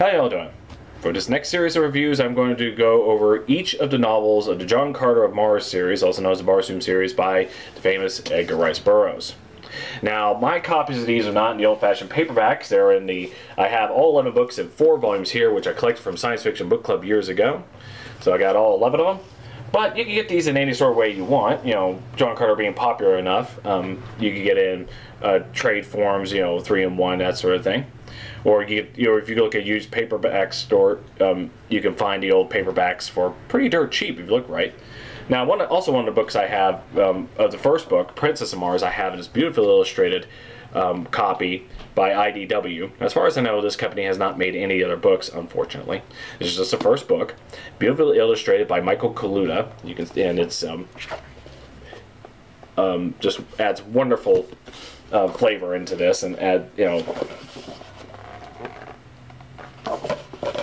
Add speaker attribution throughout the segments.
Speaker 1: How y'all doing? For this next series of reviews, I'm going to go over each of the novels of the John Carter of Mars series, also known as the Barsoom series, by the famous Edgar Rice Burroughs. Now, my copies of these are not in the old-fashioned paperbacks. They're in the... I have all 11 books in four volumes here, which I collected from Science Fiction Book Club years ago. So I got all 11 of them. But you can get these in any sort of way you want. You know, John Carter being popular enough, um, you can get in uh, trade forms, you know, three in one, that sort of thing. Or you, you know, if you look at used paperback store, um, you can find the old paperbacks for pretty dirt cheap if you look right. Now, one also one of the books I have um, of the first book, Princess of Mars, I have this beautifully illustrated um, copy by IDW. As far as I know, this company has not made any other books, unfortunately. This is just the first book, beautifully illustrated by Michael Kaluta. You can, and it's um, um, just adds wonderful uh, flavor into this, and add you know,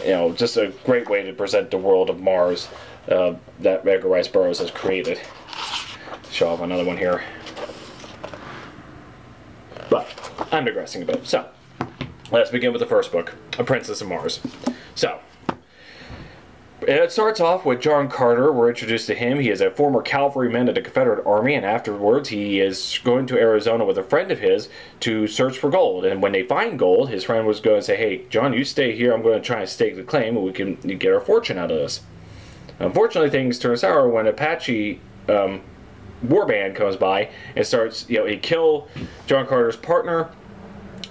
Speaker 1: you know, just a great way to present the world of Mars uh, that Edgar Rice Burroughs has created. Show off another one here. But I'm digressing a bit. So, let's begin with the first book, A Princess of Mars. So, it starts off with John Carter. We're introduced to him. He is a former cavalryman of the Confederate Army, and afterwards he is going to Arizona with a friend of his to search for gold. And when they find gold, his friend was going to say, "Hey, John, you stay here. I'm going to try and stake the claim, and we can get our fortune out of this." Unfortunately, things turn sour when Apache um, warband comes by and starts, you know, he kill John Carter's partner,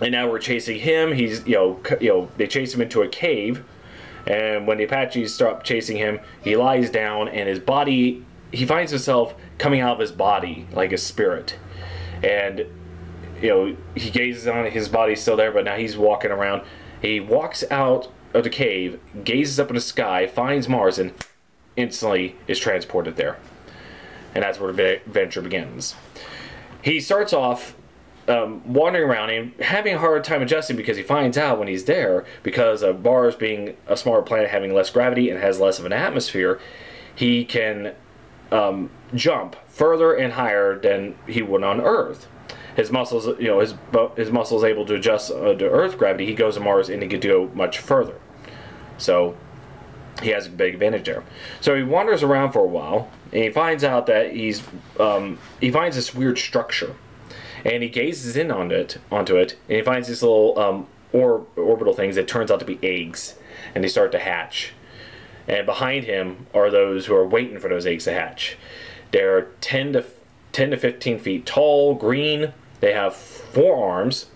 Speaker 1: and now we're chasing him. He's, you know, you know, they chase him into a cave, and when the Apaches stop chasing him, he lies down, and his body, he finds himself coming out of his body like a spirit, and you know, he gazes on it, his body's still there, but now he's walking around. He walks out of the cave, gazes up in the sky, finds Mars, and instantly is transported there. And that's where the adventure begins. He starts off um, wandering around and having a hard time adjusting because he finds out when he's there, because of Mars being a smaller planet having less gravity and has less of an atmosphere, he can um, jump further and higher than he would on Earth. His muscles, you know, his his muscles able to adjust uh, to Earth gravity. He goes to Mars and he can go much further. So he has a big advantage there. So he wanders around for a while, and he finds out that he's um, he finds this weird structure, and he gazes in on it onto it, and he finds these little um, or, orbital things that turns out to be eggs, and they start to hatch. And behind him are those who are waiting for those eggs to hatch. They're 10 to 10 to 15 feet tall, green. They have four arms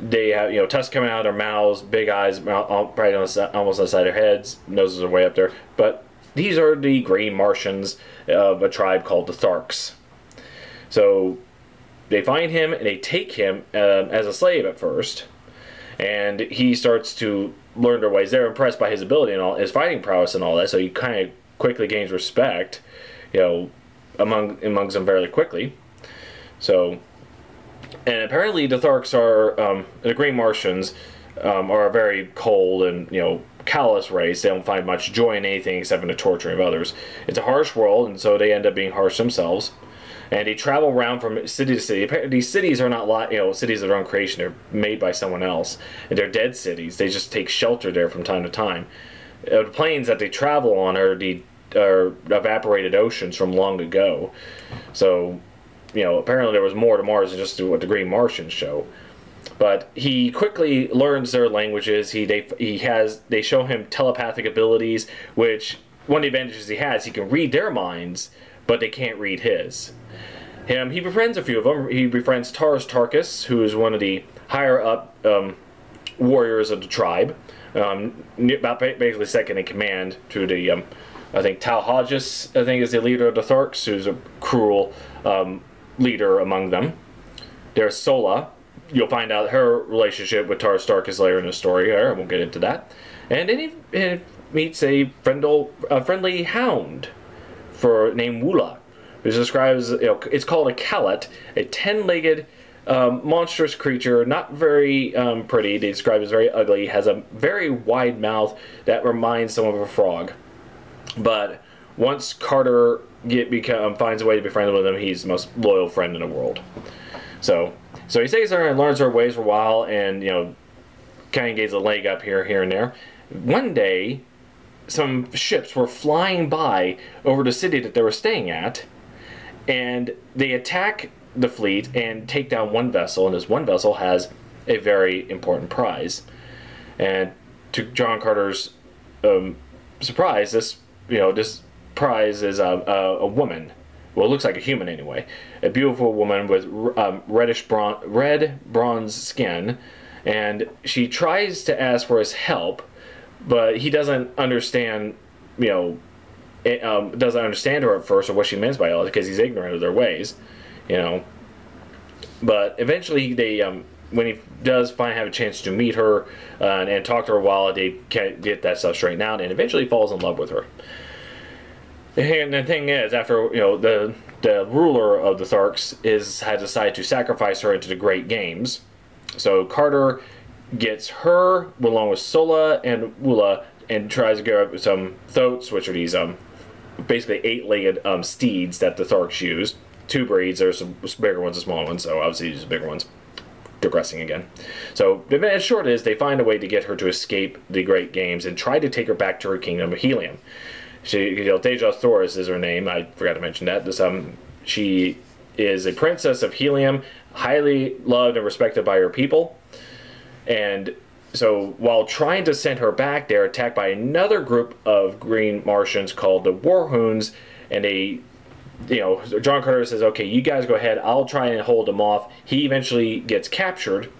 Speaker 1: they have you know tusks coming out of their mouths, big eyes, mouth, right on the, almost on the side of their heads, noses are way up there. But these are the green Martians of a tribe called the Tharks. So they find him and they take him uh, as a slave at first, and he starts to learn their ways. They're impressed by his ability and all his fighting prowess and all that. So he kind of quickly gains respect, you know, among amongst them fairly quickly. So and apparently the Tharks are um, the Green Martians um, are a very cold and you know callous race. They don't find much joy in anything except in the torturing of others. It's a harsh world, and so they end up being harsh themselves. And they travel around from city to city. These cities are not you know cities of their own creation. They're made by someone else, they're dead cities. They just take shelter there from time to time. Uh, the planes that they travel on are the are evaporated oceans from long ago. So you know, apparently there was more to Mars than just what the Green Martians show. But he quickly learns their languages. He they he has they show him telepathic abilities, which one of the advantages he has, he can read their minds, but they can't read his. Him, he befriends a few of them. He befriends Tars Tarkas, who is one of the higher up um, warriors of the tribe, um, basically second in command to the. Um, I think Tal Hajus, I think, is the leader of the Tharks, who's a cruel um, leader among them. There's Sola. You'll find out her relationship with Tars Tarkas is later in the story. I won't get into that. And then he, he meets a, friendle, a friendly hound for named Woola, who describes you know, it's called a calot, a ten-legged um, monstrous creature, not very um, pretty. They describe as very ugly. Has a very wide mouth that reminds some of a frog. But once Carter get become finds a way to be friendly with him, he's the most loyal friend in the world. So so he stays there and learns her ways for a while, and you know, kind of gets a leg up here, here and there. one day, some ships were flying by over the city that they were staying at, and they attack the fleet and take down one vessel, and this one vessel has a very important prize. And to John Carter's um, surprise, this you know this prize is a, a, a, woman. Well, it looks like a human anyway. A beautiful woman with um, reddish bron- red bronze skin, and she tries to ask for his help, but he doesn't understand. You know, it, um, doesn't understand her at first or what she means by all because he's ignorant of their ways. You know, but eventually they um, when he does finally have a chance to meet her uh, and, and, talk to her while they can get that stuff straightened out, and eventually falls in love with her. And the thing is, after you know the the ruler of the Tharks is had decided to sacrifice her into the Great Games, so Carter gets her along with Sola and Woola and tries to get up with some thoats, which are these um basically eight-legged um, steeds that the Tharks use. Two breeds. There's some bigger ones and smaller ones, so obviously these bigger ones digressing again. So, the short is, they find a way to get her to escape the Great Games and try to take her back to her kingdom of Helium. She, you know, Dejah Thoris is her name. I forgot to mention that. This, um, she is a princess of Helium, highly loved and respected by her people. And so, while trying to send her back, they're attacked by another group of green Martians called the Warhoons, and they you know, John Carter says, okay, you guys go ahead. I'll try and hold him off. He eventually gets captured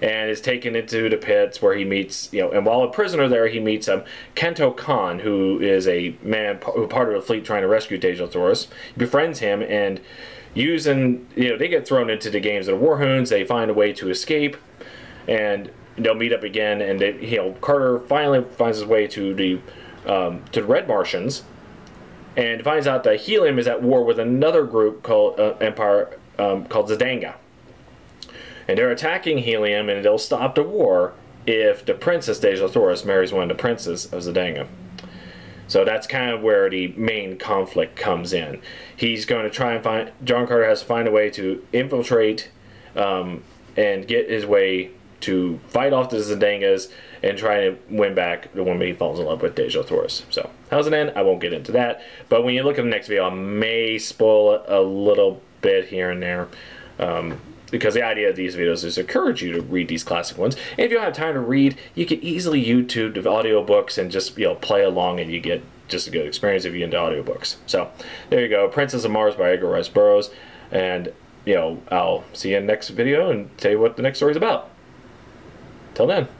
Speaker 1: and is taken into the pits where he meets, you know, and while a prisoner there, he meets um, Kantos Kan, who is a man, who part of a fleet trying to rescue. He befriends him and using, you know, they get thrown into the games of the Warhoons. They find a way to escape and they'll meet up again. And, they, you know, Carter finally finds his way to the, um, to the Red Martians and finds out that Helium is at war with another group called uh, Empire um, called Zodanga. And they're attacking Helium, and they'll stop the war if the Princess Dejah Thoris marries one of the princes of Zodanga. So that's kind of where the main conflict comes in. He's going to try and find John Carter has to find a way to infiltrate um, and get his way to fight off the Zodangas and try to win back the woman he falls in love with, Dejah Thoris. So, how's it end? I won't get into that. But when you look at the next video, I may spoil a little bit here and there. Um, because the idea of these videos is to encourage you to read these classic ones. And if you don't have time to read, you can easily YouTube the audiobooks and just you know play along and you get just a good experience if you're into audiobooks. So there you go, Princess of Mars by Edgar Rice Burroughs. And you know, I'll see you in the next video and tell you what the next story is about. Till then.